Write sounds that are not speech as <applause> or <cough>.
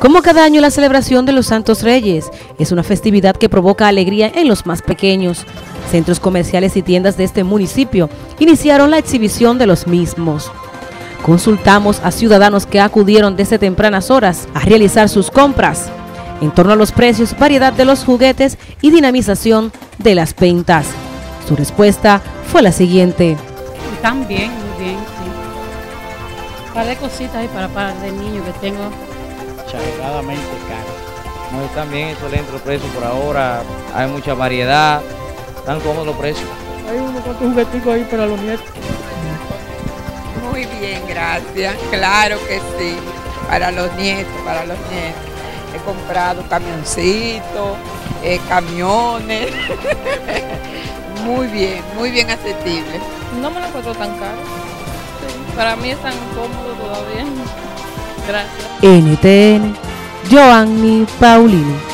Como cada año la celebración de los Santos Reyes es una festividad que provoca alegría en los más pequeños. Centros comerciales y tiendas de este municipio iniciaron la exhibición de los mismos. Consultamos a ciudadanos que acudieron desde tempranas horas a realizar sus compras en torno a los precios, variedad de los juguetes y dinamización de las ventas. Su respuesta fue la siguiente. Están bien, muy bien, sí. Un par de cositas ahí para para de niño que tengo. Exageradamente caro. No, están bien, excelentes los precios por ahora. Hay mucha variedad. Están cómodos los precios. Hay unos cuantos jugueticos ahí para los nietos. Muy bien, gracias. Claro que sí. Para los nietos, para los nietos. He comprado camioncitos, eh, camiones. <laughs> muy bien, muy bien asequible. No me lo encuentro tan caro. Sí, para mí es tan cómodo todavía. Gracias. NTN, Joanny Paulino.